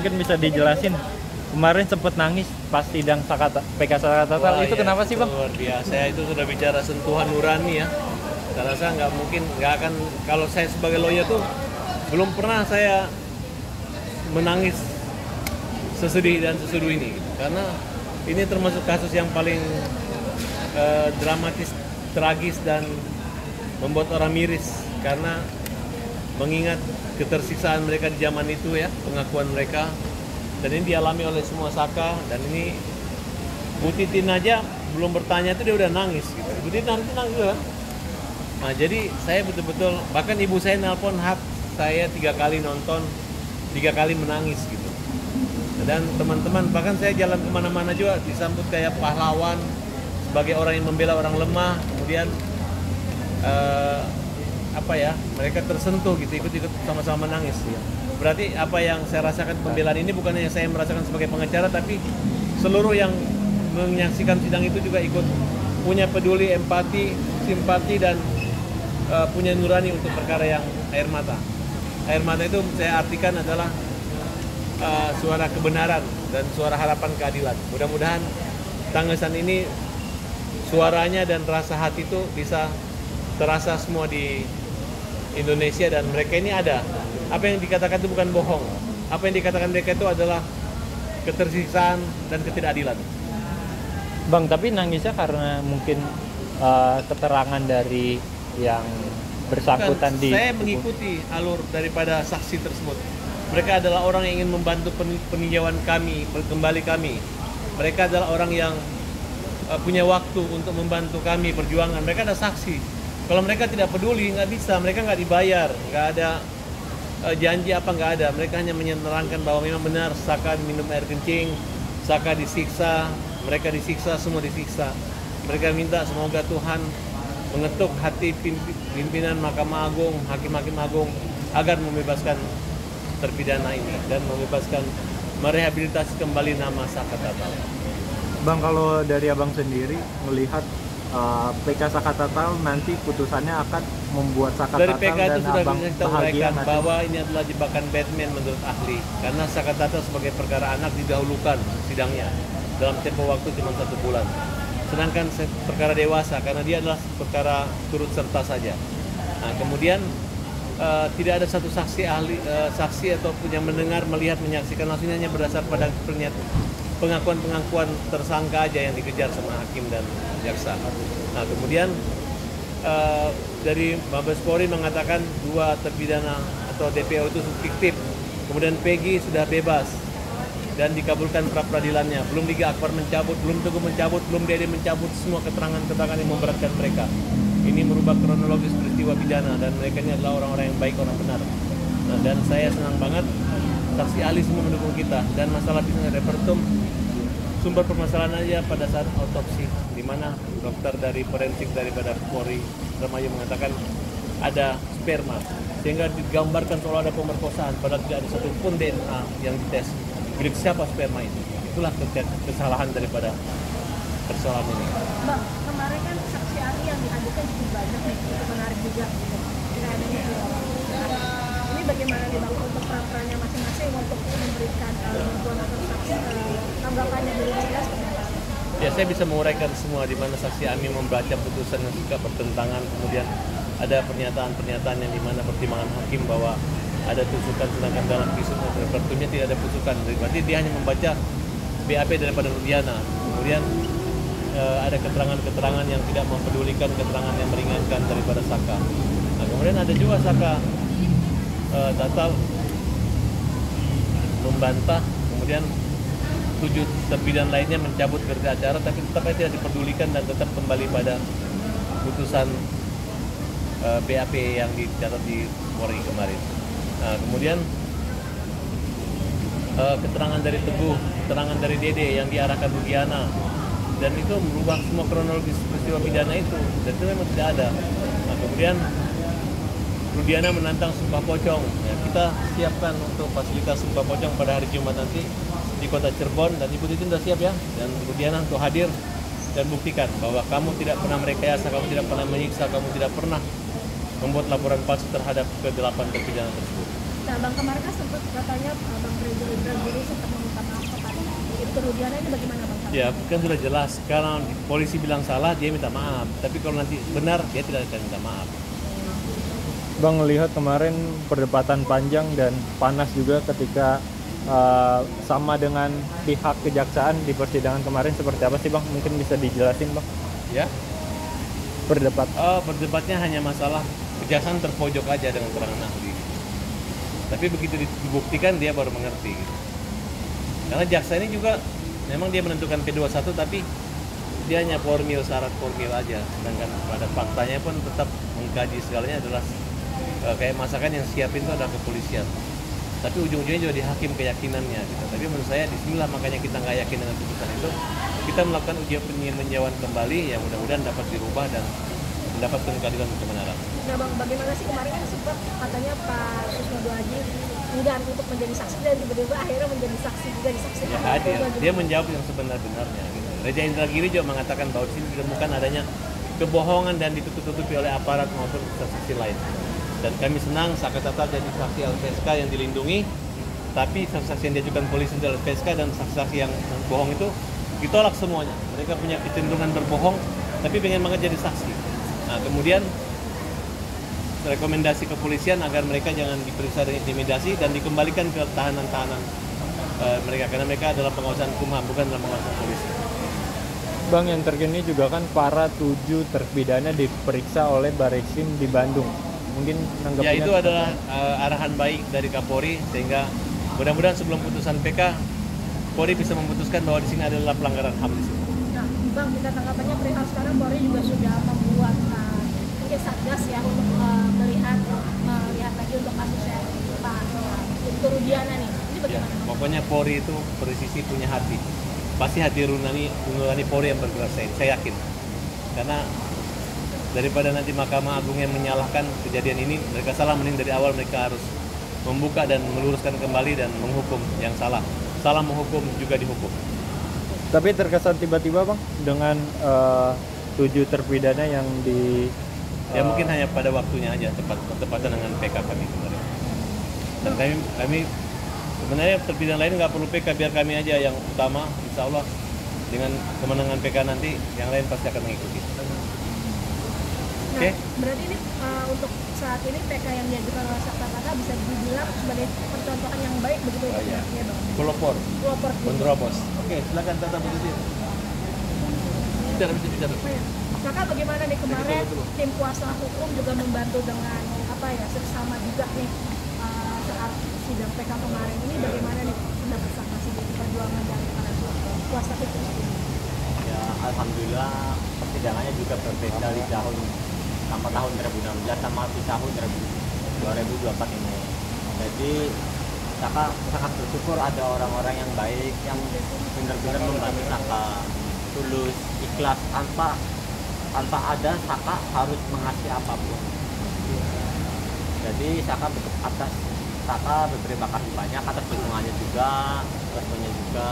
Mungkin bisa dijelasin. Kemarin sempat nangis pas sidang Sakata, PK Sakata Wah, itu ya, kenapa sih bang? Luar biasa. Itu sudah bicara sentuhan nurani ya. Saya rasa nggak mungkin nggak akan kalau saya sebagai lawyer tuh belum pernah saya menangis sesedih dan seseduh ini. Karena ini termasuk kasus yang paling eh, dramatis, tragis dan membuat orang miris. Karena mengingat ketersiksaan mereka di zaman itu ya pengakuan mereka dan ini dialami oleh semua Saka dan ini Bu Titin aja belum bertanya itu dia udah nangis gitu. Bu Titin nangis kan? Nah jadi saya betul-betul bahkan ibu saya nelpon hak saya tiga kali nonton tiga kali menangis gitu. Dan teman-teman bahkan saya jalan ke mana-mana juga disambut kayak pahlawan sebagai orang yang membela orang lemah kemudian eh, apa ya mereka tersentuh gitu ikut-ikut sama-sama menangis ya. Berarti apa yang saya rasakan pembelaan ini bukan hanya saya merasakan sebagai pengacara tapi seluruh yang menyaksikan sidang itu juga ikut punya peduli, empati, simpati dan uh, punya nurani untuk perkara yang air mata. Air mata itu saya artikan adalah uh, suara kebenaran dan suara harapan keadilan. Mudah-mudahan tangisan ini suaranya dan rasa hati itu bisa terasa semua di Indonesia dan mereka ini ada. Apa yang dikatakan itu bukan bohong. Apa yang dikatakan mereka itu adalah ketersiksaan dan ketidakadilan. Bang, tapi nangisnya karena mungkin uh, keterangan dari yang bersangkutan Bukan, di saya mengikuti alur daripada saksi tersebut. Mereka adalah orang yang ingin membantu pen- peninjauan kami, kembali kami. Mereka adalah orang yang uh, punya waktu untuk membantu kami perjuangan. Mereka ada saksi. Kalau mereka tidak peduli, nggak bisa. Mereka nggak dibayar, nggak ada uh, janji apa nggak ada. Mereka hanya menerangkan bahwa memang benar Saka minum air kencing, Saka disiksa, mereka disiksa, semua disiksa. Mereka minta semoga Tuhan mengetuk hati pimpi- pimpinan Mahkamah Agung, hakim-hakim agung agar membebaskan terpidana ini dan membebaskan merehabilitasi kembali nama Saka Tatal. Bang, kalau dari abang sendiri melihat uh, PK Sakatatal nanti putusannya akan membuat Sakatatal Dari PK itu dan sudah abang kita bahagia bahwa ini adalah jebakan Batman menurut ahli karena Saka Tatal sebagai perkara anak didahulukan sidangnya dalam tempo waktu cuma satu bulan. Sedangkan se- perkara dewasa karena dia adalah perkara turut serta saja. Nah, kemudian eh, tidak ada satu saksi ahli eh, saksi ataupun yang mendengar, melihat, menyaksikan langsung hanya berdasar pada pengakuan-pengakuan tersangka aja yang dikejar sama hakim dan jaksa. Nah, kemudian eh, dari Mabes Polri mengatakan dua terpidana atau DPO itu fiktif. Kemudian Peggy sudah bebas dan dikabulkan pra peradilannya. Belum Liga Akbar mencabut, belum Teguh mencabut, belum Dede mencabut semua keterangan-keterangan yang memberatkan mereka. Ini merubah kronologis peristiwa pidana dan mereka ini adalah orang-orang yang baik, orang benar. Nah, dan saya senang banget saksi ahli semua mendukung kita. Dan masalah bisnis repertum sumber permasalahan aja pada saat autopsi di mana dokter dari forensik daripada Polri Remayu mengatakan ada sperma. Sehingga digambarkan seolah ada pemerkosaan padahal tidak ada satupun DNA yang dites. Milik siapa sperma itu? Itulah ke- kesalahan daripada persoalan ini. Mbak, kemarin kan saksi ahli yang diajukan cukup banyak nih, cukup menarik juga gitu. Tidak adanya. Ini bagaimana nih Bang untuk perannya masing-masing untuk memberikan uh, bantuan atau saksi uh, tanggapannya dari apa? ya saya bisa menguraikan semua di mana saksi Ami membaca putusan yang suka bertentangan kemudian ada pernyataan-pernyataan yang di mana pertimbangan hakim bahwa ada tusukan sedangkan dalam visum repertumnya tidak ada tusukan berarti dia hanya membaca BAP daripada Rudiana kemudian eh, ada keterangan-keterangan yang tidak mempedulikan keterangan yang meringankan daripada Saka nah kemudian ada juga Saka eh, Tatal membantah kemudian tujuh terpidana lainnya mencabut berita acara tapi tetap tidak diperdulikan dan tetap kembali pada putusan eh, BAP yang dicatat di Polri kemarin. Nah, kemudian keterangan dari Teguh, keterangan dari Dede yang diarahkan Rudiana dan itu merubah semua kronologis peristiwa pidana itu dan itu memang tidak ada. Nah, kemudian Rudiana menantang Sumpah Pocong. Ya, kita siapkan untuk fasilitas Sumpah Pocong pada hari Jumat nanti di kota Cirebon dan Ibu Titin sudah siap ya dan Rudiana untuk hadir dan buktikan bahwa kamu tidak pernah merekayasa, kamu tidak pernah menyiksa, kamu tidak pernah membuat laporan palsu terhadap ke delapan terpidana tersebut. Nah, Bang kemarin kan sempat katanya Bang Reza Indragiri Rudiana ini bagaimana bang? Ya, kan sudah jelas. Kalau polisi bilang salah, dia minta maaf. Tapi kalau nanti benar, dia tidak akan minta maaf. Bang lihat kemarin perdebatan panjang dan panas juga ketika uh, sama dengan pihak kejaksaan di persidangan kemarin seperti apa sih bang? Mungkin bisa dijelasin bang? Ya, Perdebat. oh, berdebatnya hanya masalah kejaksaan terpojok aja dengan keterangan ahli. Tapi begitu dibuktikan, dia baru mengerti. gitu. Karena jaksa ini juga memang dia menentukan P21 tapi dia hanya formil syarat formil aja. Sedangkan pada faktanya pun tetap mengkaji segalanya adalah eh, kayak masakan yang siapin itu adalah kepolisian. Tapi ujung-ujungnya juga di hakim keyakinannya gitu. tapi menurut saya di sinilah makanya kita nggak yakin dengan putusan itu. Kita melakukan ujian peninjauan kembali yang mudah-mudahan dapat dirubah dan mendapatkan keadilan kebenaran Nah bang, bagaimana sih kemarin kan sempat katanya Pak Susno Haji enggan untuk menjadi saksi dan tiba-tiba akhirnya menjadi saksi juga disaksikan. ya hadir dia menjawab yang sebenar-benarnya gitu. Reja Indragiri juga mengatakan bahwa di sini ditemukan adanya kebohongan dan ditutup-tutupi oleh aparat maupun saksi lain dan kami senang Saka Tatal jadi saksi LPSK yang dilindungi tapi saksi-saksi yang diajukan polisi dari LPSK dan saksi-saksi yang bohong itu ditolak semuanya mereka punya kecenderungan berbohong tapi pengen banget jadi saksi nah kemudian rekomendasi kepolisian agar mereka jangan diperiksa dan intimidasi dan dikembalikan ke tahanan-tahanan eh, mereka karena mereka adalah pengawasan kumham bukan dalam pengawasan polisi Bang yang terkini juga kan para tujuh terpidana diperiksa oleh Bareskrim di Bandung. Mungkin Ya tanggapannya itu adalah uh, arahan baik dari Kapolri sehingga mudah-mudahan sebelum putusan PK Polri bisa memutuskan bahwa di sini adalah pelanggaran HAM di sini. Nah bang, kita tanggapannya perihal sekarang Polri juga sudah membuat mungkin satgas ya untuk uh, melihat melihat lagi untuk kasusnya Pak Rudiana nih. Ini Ya, bagaimana? Pokoknya Polri itu presisi punya hati. Pasti hati nurani nurani Polri yang bergerak saya, saya yakin. Karena daripada nanti Mahkamah Agung yang menyalahkan kejadian ini, mereka salah mending dari awal mereka harus membuka dan meluruskan kembali dan menghukum yang salah. Salah menghukum juga dihukum. Tapi terkesan tiba-tiba bang dengan eh, tujuh terpidana yang di Ya mungkin hanya pada waktunya aja tepat tepatan dengan PK kami kemarin. Dan kami kami sebenarnya terpidana lain nggak perlu PK biar kami aja yang utama, insya Allah dengan kemenangan PK nanti yang lain pasti akan mengikuti. Nah, Oke. berarti ini uh, untuk saat ini PK yang diajukan oleh Sakta Kata bisa dibilang sebagai percontohan yang baik begitu Oh, untuk iya. ya bang. Pelopor, Pelopor. Bondrobos. Oke, silakan Tata Bututin. Bicara, bisa bicara. Kakak bagaimana nih kemarin tim kuasa hukum juga membantu dengan apa ya seksama juga nih uh, saat sidang PK kemarin ini bagaimana nih pendapat sama sidang perjuangan dari para kuasa hukum? Ya, alhamdulillah persidangannya juga berbeda di tahun sama tahun 2016 sama di tahun 2024 ini. Jadi Saka sangat bersyukur ada orang-orang yang baik yang benar-benar membantu Saka tulus, ikhlas tanpa tanpa ada Saka harus mengasih apa pun. Jadi Saka atas Saka berterima kasih banyak atas dukungannya juga, responnya juga.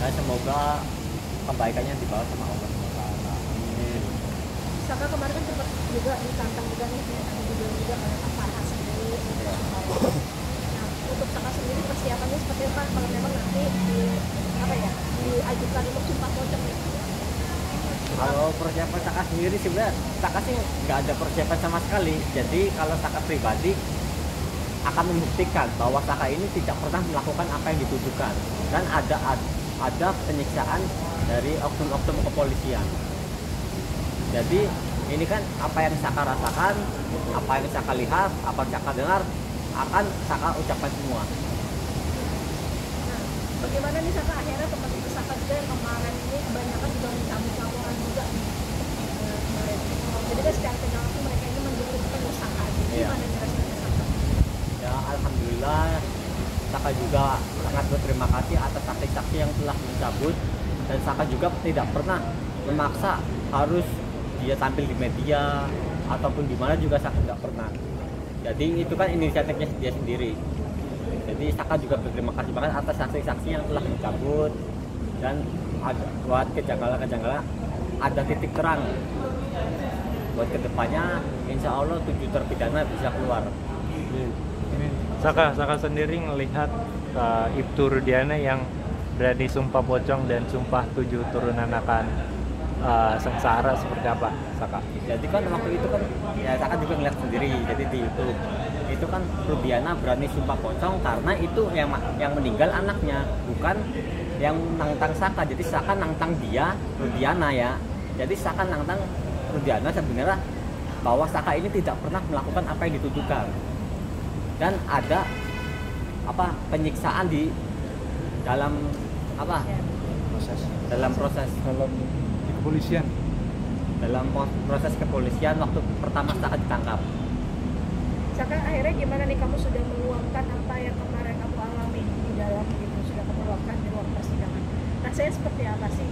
Dan semoga kebaikannya dibawa sama Allah. Amin. Saka kemarin kan sempat juga ditantang juga nih juga oleh Pak Farhan sendiri. Nah, untuk Saka sendiri persiapannya seperti apa kalau memang nanti di apa ya diajukan untuk sumpah pocong? Kalau persiapan Saka sendiri sebenarnya Saka sih nggak ada persiapan sama sekali. Jadi kalau Saka pribadi akan membuktikan bahwa Saka ini tidak pernah melakukan apa yang dituduhkan dan ada ada penyiksaan dari oknum-oknum kepolisian. Jadi ini kan apa yang Saka rasakan, apa yang Saka lihat, apa yang Saka dengar akan Saka ucapkan semua. Nah, bagaimana nih Saka akhirnya itu Saka juga yang kemarin ini kebanyakan juga laporan juga. Jadi kan secara tidak langsung mereka ini mendukung Iya. gimana Saka? Ya alhamdulillah Saka juga sangat berterima kasih atas saksi-saksi yang telah mencabut dan Saka juga tidak pernah memaksa harus dia tampil di media ataupun di mana juga Saka tidak pernah. Jadi itu kan inisiatifnya dia sendiri. Jadi Saka juga berterima kasih banget atas saksi-saksi yang telah mencabut dan ada, buat kejanggalan-kejanggalan ada titik terang buat ke depannya insya Allah tujuh terpidana bisa keluar. Saka Saka sendiri melihat uh, Ibtu Rudiana yang berani sumpah pocong dan sumpah tujuh turunan akan uh, sengsara seperti apa Saka? jadi kan waktu itu kan ya Saka juga ngeliat sendiri jadi di YouTube itu kan Rubiana berani sumpah pocong karena itu yang yang meninggal anaknya bukan yang nantang Saka jadi Saka nantang dia Rubiana ya jadi Saka nantang Rubiana sebenarnya bahwa Saka ini tidak pernah melakukan apa yang dituduhkan. Dan ada apa penyiksaan di dalam apa proses. dalam proses. Dalam di kepolisian. Dalam proses kepolisian waktu pertama Saka ditangkap. Saka akhirnya gimana nih? Kamu sudah meluangkan apa yang kemarin kamu alami di dalam gitu? Sudah kamu luangkan di ruang persidangan. Rasanya seperti apa sih?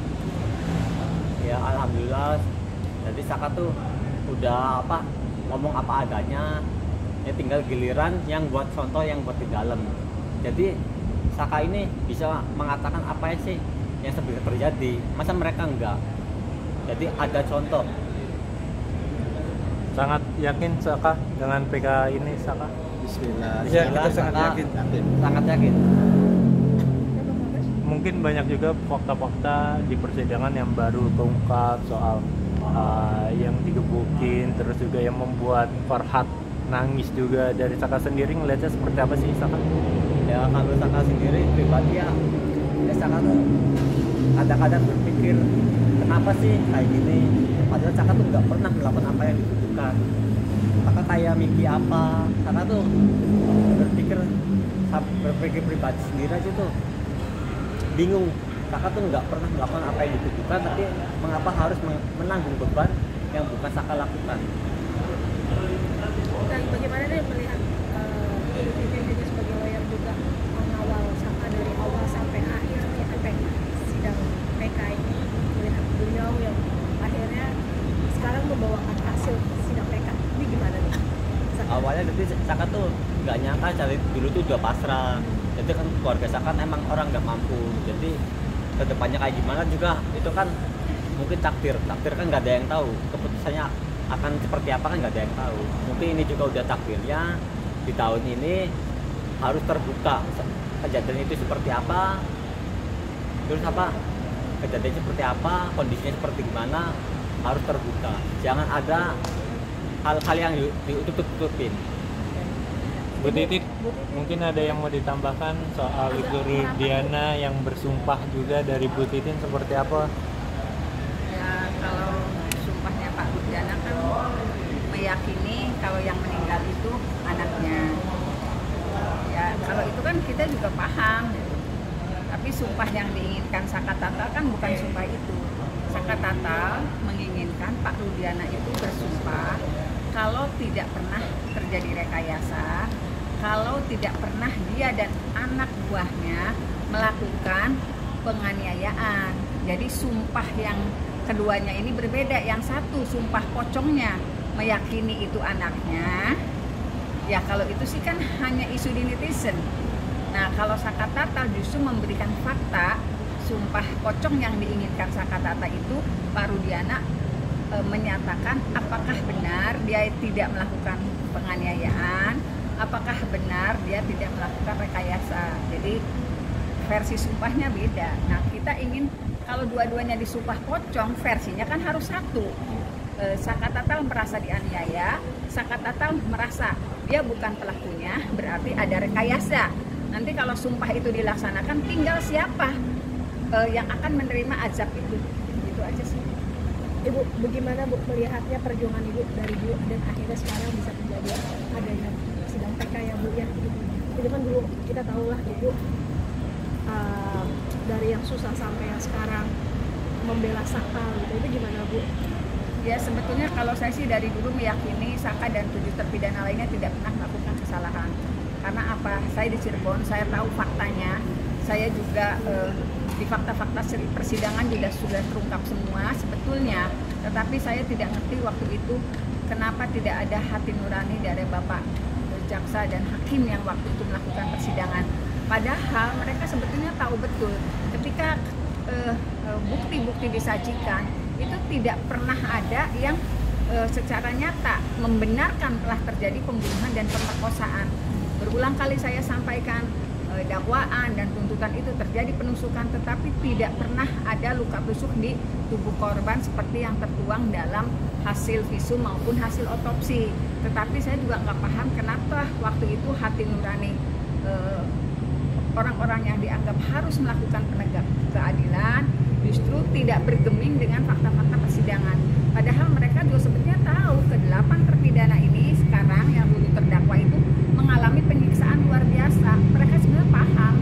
Ya alhamdulillah. Jadi Saka tuh udah apa ngomong apa adanya. Ya tinggal giliran yang buat contoh yang buat di dalam. Jadi Saka ini bisa mengatakan apa sih yang sebenarnya terjadi. Masa mereka enggak? Jadi ada contoh. Sangat yakin Saka dengan PK ini Saka? Bismillah. Ya, kita Bismillah, sangat Saka. yakin. yakin sangat yakin. Ya? Mungkin banyak juga fakta-fakta di persidangan yang baru terungkap soal uh, yang digebukin, terus juga yang membuat Farhat nangis juga. Dari Saka sendiri ngelihatnya seperti apa sih Saka? ya kalau Saka sendiri pribadi ya ya Saka tuh kadang-kadang berpikir kenapa sih kayak gini? Padahal Saka tuh nggak pernah melakukan apa yang dituduhkan Saka kayak mimpi apa? Saka tuh berpikir berpikir pribadi sendiri aja tuh bingung Saka tuh nggak pernah melakukan apa yang dituduhkan tapi mengapa harus men- menanggung beban yang bukan Saka lakukan Dan bagaimana nih melihat uh, sebagai lawyer juga mengawal Saka dari awal sampai akhir sampai sidang PK ini melihat beliau yang akhirnya sekarang membawakan hasil sidang PK ini gimana nih? Saka? awalnya nanti Saka tuh nggak nyangka cari dulu tuh udah pasrah jadi kan keluarga Saka kan emang orang nggak mampu. Jadi ke depannya kayak gimana juga itu kan mungkin takdir. Takdir kan nggak ada yang tahu. Keputusannya akan seperti apa kan nggak ada yang tahu. Mungkin ini juga udah takdirnya di tahun ini harus terbuka kejadian itu seperti apa terus apa kejadian seperti apa kondisinya seperti gimana harus terbuka. Jangan ada hal-hal yang di- ditutup-tutupin Bu Titit. mungkin ada yang mau ditambahkan soal Ibu Rudiana yang bersumpah juga dari Bu Titin seperti apa? Ya kalau sumpahnya Pak Rudiana kan meyakini kalau yang meninggal itu anaknya. Ya kalau itu kan kita juga paham. Tapi sumpah yang diinginkan Saka Tatal kan bukan sumpah itu. Saka Tatal menginginkan Pak Rudiana itu bersumpah kalau tidak pernah terjadi rekayasa, kalau tidak pernah dia dan anak buahnya melakukan penganiayaan. Jadi sumpah yang keduanya ini berbeda. Yang satu sumpah pocongnya meyakini itu anaknya. Ya kalau itu sih kan hanya isu di netizen. Nah kalau Sakatata justru memberikan fakta sumpah pocong yang diinginkan Sakatata itu Pak Rudiana e, menyatakan apakah benar dia tidak melakukan penganiayaan, apakah benar dia tidak melakukan rekayasa. Jadi versi sumpahnya beda. Nah, kita ingin kalau dua-duanya disumpah pocong, versinya kan harus satu. E, Saka Tatal merasa dianiaya, Saka Tatal merasa dia bukan pelakunya, berarti ada rekayasa. Nanti kalau sumpah itu dilaksanakan, tinggal siapa e, yang akan menerima azab itu. Itu aja sih. Ibu, bagaimana Bu melihatnya perjuangan Ibu dari dulu dan akhirnya sekarang bisa menjadi adanya ya? Itu kan dulu kita tahu lah Ibu uh, dari yang susah sampai yang sekarang membela Saka gitu. Itu gimana Bu? Ya sebetulnya kalau saya sih dari dulu meyakini Saka dan tujuh terpidana lainnya tidak pernah melakukan kesalahan. Karena apa? Saya di Cirebon, saya tahu faktanya. Saya juga eh, di fakta-fakta persidangan juga sudah terungkap semua sebetulnya. Tetapi saya tidak ngerti waktu itu kenapa tidak ada hati nurani dari Bapak jaksa dan hakim yang waktu itu melakukan persidangan. Padahal mereka sebetulnya tahu betul ketika eh, eh, bukti-bukti disajikan itu tidak pernah ada yang eh, secara nyata membenarkan telah terjadi pembunuhan dan pemerkosaan. Berulang kali saya sampaikan dakwaan dan tuntutan itu terjadi penusukan tetapi tidak pernah ada luka tusuk di tubuh korban seperti yang tertuang dalam hasil visum maupun hasil otopsi. Tetapi saya juga nggak paham kenapa waktu itu hati nurani eh, orang-orang yang dianggap harus melakukan penegak keadilan justru tidak bergeming dengan fakta-fakta persidangan. Padahal mereka juga sebetulnya tahu ke delapan terpidana ini sekarang yang dulu terdakwa itu mengalami penyiksaan luar biasa. Mereka sebenarnya paham.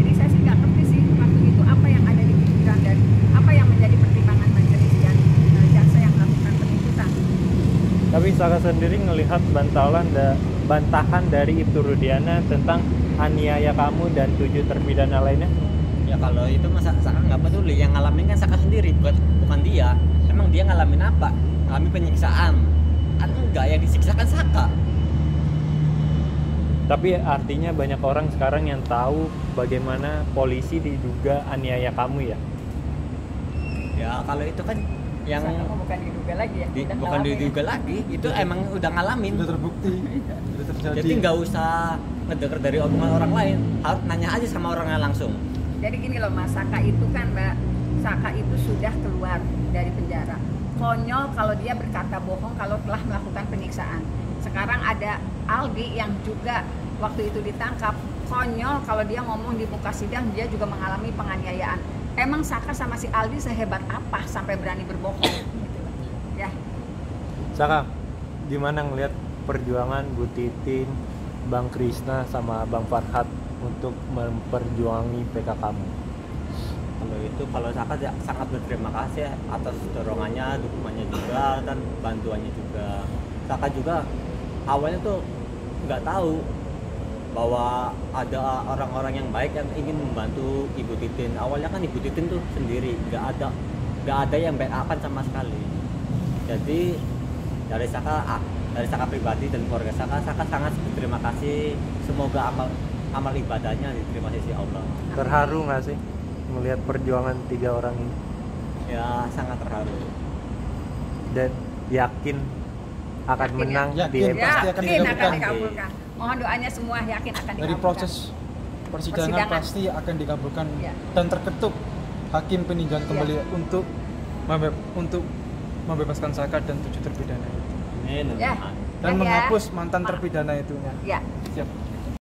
Jadi saya sih nggak ngerti sih waktu itu apa yang ada di pikiran dan apa yang menjadi pertimbangan majelis dan eh, jaksa yang melakukan penuntutan. Tapi Saka sendiri melihat bantalan da- bantahan dari Ibtu Rudiana tentang aniaya kamu dan tujuh terpidana lainnya. ya kalau itu masa Saka nggak peduli. Yang ngalamin kan Saka sendiri bukan bukan dia. Emang dia ngalamin apa? Ngalamin penyiksaan? Kan enggak yang disiksakan Saka Tapi artinya banyak orang sekarang yang tahu bagaimana polisi diduga aniaya kamu ya. ya kalau itu kan yang kamu bukan diduga lagi ya. di- udah bukan ngalamin. diduga lagi itu emang udah ngalamin Sudah terbukti, sudah terjadi. jadi nggak usah ngedenger dari omongan orang lain harus nanya aja sama orangnya langsung Jadi gini loh Mas, Saka itu kan Mbak, Saka itu sudah keluar dari penjara. Konyol kalau dia berkata bohong kalau telah melakukan penyiksaan. Sekarang ada Aldi yang juga waktu itu ditangkap. Konyol kalau dia ngomong di muka sidang dia juga mengalami penganiayaan. Emang Saka sama si Aldi sehebat apa sampai berani berbohong? Gitu. Ya, Saka, gimana ngelihat perjuangan Bu Titin, Bang Krisna sama Bang Farhat untuk memperjuangi PK kamu? kalau itu kalau Saka ya sangat berterima kasih atas dorongannya dukungannya juga dan bantuannya juga Saka juga awalnya tuh nggak tahu bahwa ada orang-orang yang baik yang ingin membantu Ibu Titin awalnya kan Ibu Titin tuh sendiri nggak ada nggak ada yang backupan sama sekali jadi dari Saka ah, dari Saka pribadi dan keluarga Saka Saka sangat berterima kasih semoga amal amal ibadahnya diterima sisi Allah Terharu nggak sih melihat perjuangan tiga orang ini ya sangat terharu dan yakin akan Yakin ya? menang di Yakin. Pasti akan yakin akan dikabulkan. dikabulkan. Mohon doanya semua yakin akan dikabulkan. Dari proses persidangan, Persidangan. pasti akan dikabulkan Ya. dan terketuk hakim peninjauan kembali untuk membe- untuk membebaskan Saka dan tujuh terpidana itu Amin. Ya. dan Ya, ya. menghapus mantan Ma- terpidana itu. Ya. Siap.